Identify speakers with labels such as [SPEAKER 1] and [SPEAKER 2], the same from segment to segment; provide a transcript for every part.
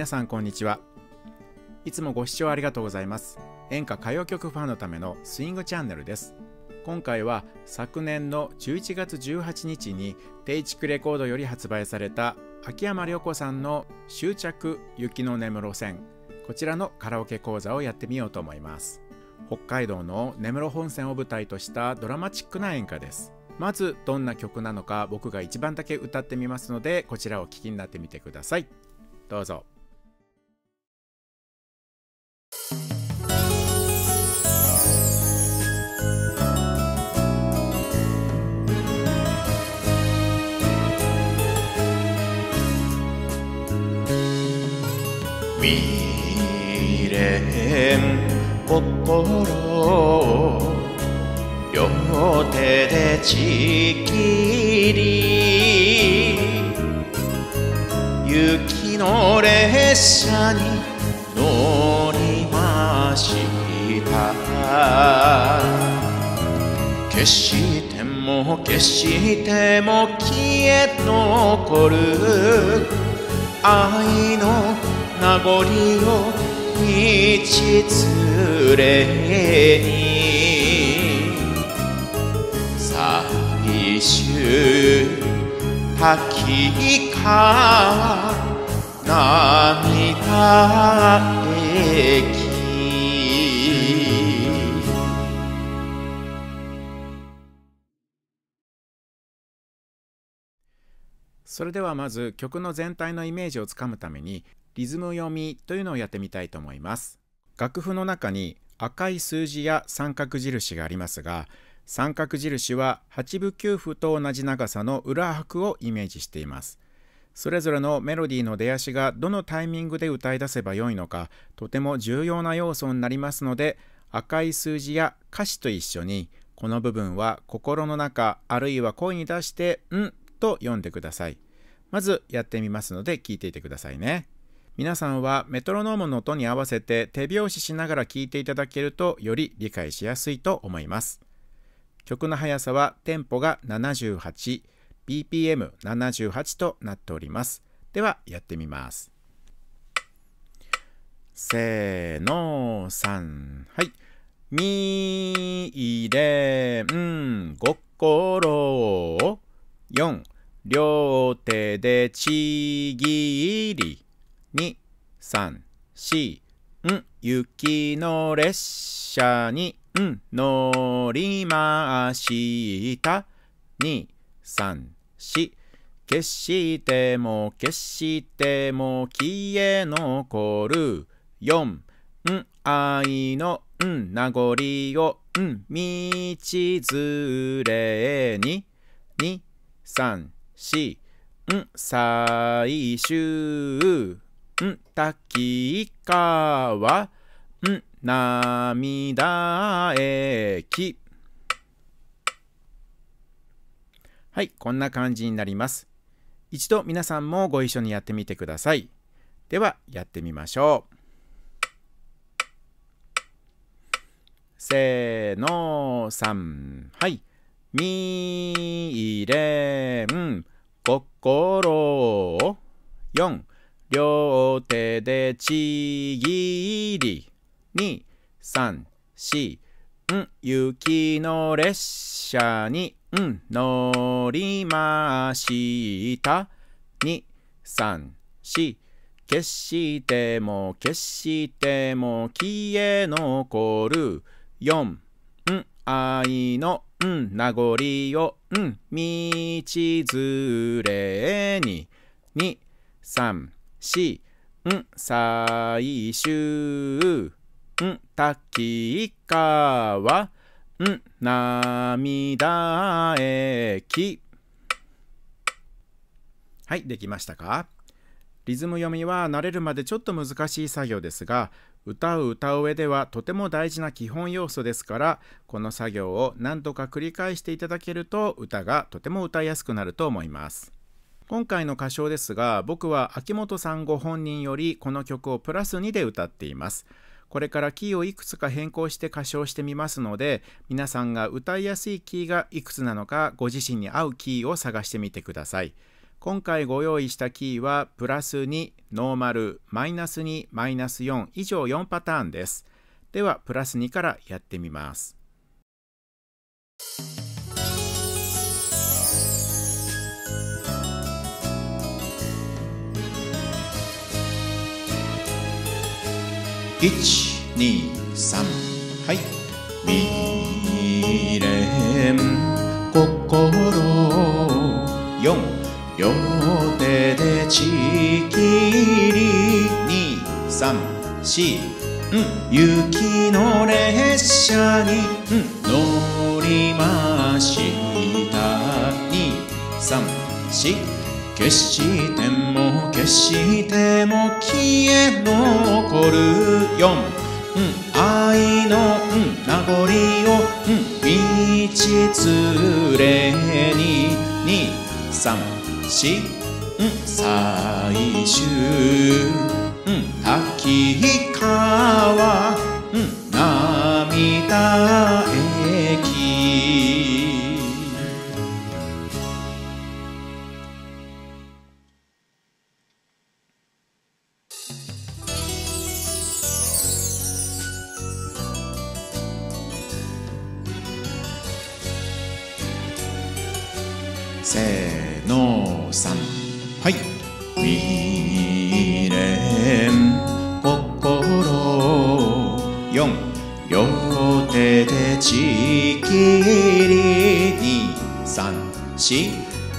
[SPEAKER 1] 皆さんこんにちは。いつもご視聴ありがとうございます。演歌歌謡曲ファンのためのスイングチャンネルです。今回は昨年の11月18日に定畜レコードより発売された秋山良子さんの終着雪の根室線。こちらのカラオケ講座をやってみようと思います。北海道の根室本線を舞台としたドラマチックな演歌です。まずどんな曲なのか僕が一番だけ歌ってみますのでこちらを聴きになってみてください。どうぞ。
[SPEAKER 2] 未練心両手でちぎり。雪の列車に乗りました。決しても決しても消え残る。愛の名残を道連れに最終滝川涙駅
[SPEAKER 1] それではまず曲の全体のイメージをつかむためにリズム読みというのをやってみたいと思います。楽譜の中に赤い数字や三角印がありますが三角印は8分9符と同じ長さの裏拍をイメージしています。それぞれのメロディーの出足がどのタイミングで歌い出せばよいのかとても重要な要素になりますので赤い数字や歌詞と一緒にこの部分は心の中あるいは声に出して「ん」と読んでください。まずやってみますので聞いていてくださいね。皆さんはメトロノームの音に合わせて手拍子しながら聴いていただけるとより理解しやすいと思います。曲の速さはテンポが 78BPM78 となっております。ではやってみます。せーの3はい。みいれん心を4両手でちぎり。2、3、4、ん、雪の列車に、ん、乗りました。2、3、4、決しても決しても消え残る。4、ん、愛の、ん、名残を、ん、道連れに。2、3、4、ん、最終。ん滝川。ん涙駅はいこんな感じになります。一度皆さんもご一緒にやってみてください。ではやってみましょう。せーの3はいみいれん。心を4両手でちぎり、2、3、4、ん、雪の列車に、ん、乗りました。2、3、4、決しても決しても消え残る。4、ん、愛の、ん、名残を、ん、道連れに。2、3、し、ん、最終、ん、滝川、ん、涙駅。はい、できましたか？リズム読みは慣れるまでちょっと難しい作業ですが、歌う歌う上ではとても大事な基本要素ですから、この作業を何度か繰り返していただけると歌がとても歌いやすくなると思います。今回の歌唱ですが僕は秋元さんご本人よりこの曲をプラス2で歌っていますこれからキーをいくつか変更して歌唱してみますので皆さんが歌いやすいキーがいくつなのかご自身に合うキーを探してみてください今回ご用意したキーはプラス2、ノーマル、マイナス2、マイナス4以上4パターンです。ではプラス2からやってみます。
[SPEAKER 2] 1、2、3はい。未練心4両手でちぎり234うん。雪の列車に、うん、乗りました。234決しても決しても消え残る4、うん、愛の、うん、名残を、うん、道連れに。234、うん、最終、うん、滝か、せーのさん。はい。未練心四。両手でちぎり二三四。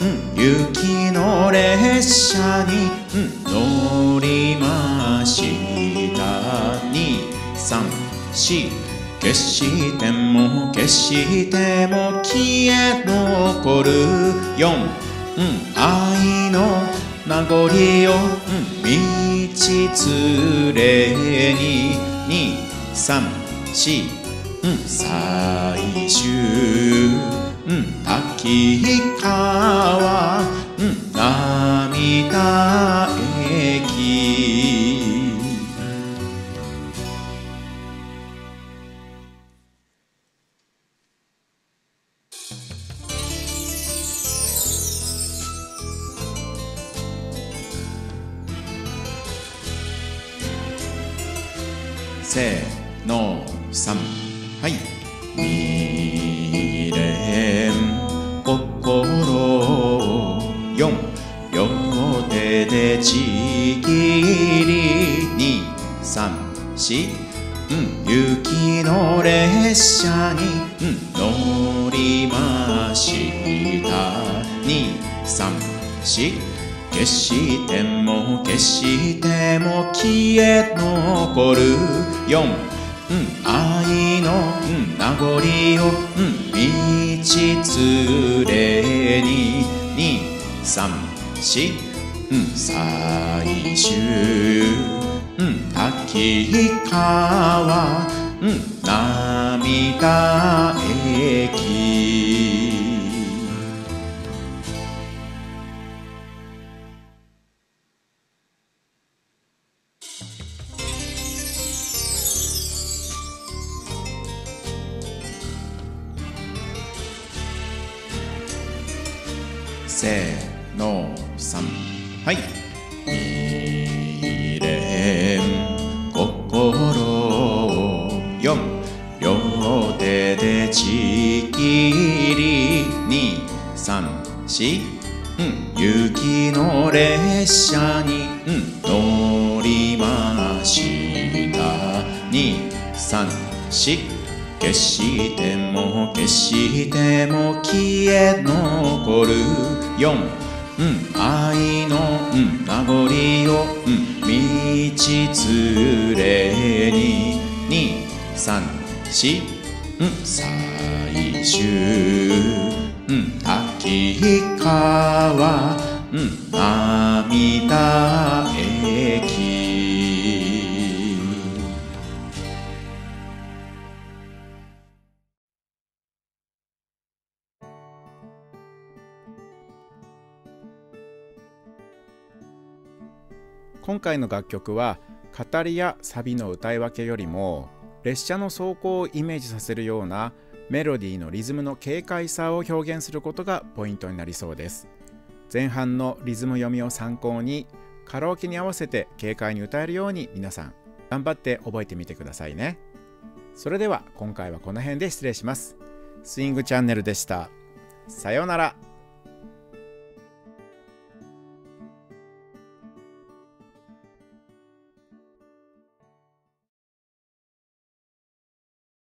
[SPEAKER 2] うん。雪の列車に、うん、乗りました。二三四決しても決しても消え残る。四。うん、愛の名残を、うん、道連れに。234、うん、最終、うん、滝川、うん、涙せーの3はい。未練心。4両手でちぎり234うん雪の列車に、うん、乗りました。234決しても決しても消え残る。4、うん、愛の、うん、名残を、うん、道連れに。234、うん、最終、うん、滝川、うん、涙の3はい。未練心4両手でちぎり234うん雪の列車に、うん、乗りました234決しても決しても消え残る4、愛の、うん、名残を、うん、道連れに2、3、4、うん、最終、うん、滝川、うん、涙駅。
[SPEAKER 1] 今回の楽曲は語りやサビの歌い分けよりも列車の走行をイメージさせるようなメロディーのリズムの軽快さを表現することがポイントになりそうです。前半のリズム読みを参考にカラオケに合わせて軽快に歌えるように皆さん頑張って覚えてみてくださいね。それでは今回はこの辺で失礼します。スイングチャンネルでした。さようなら。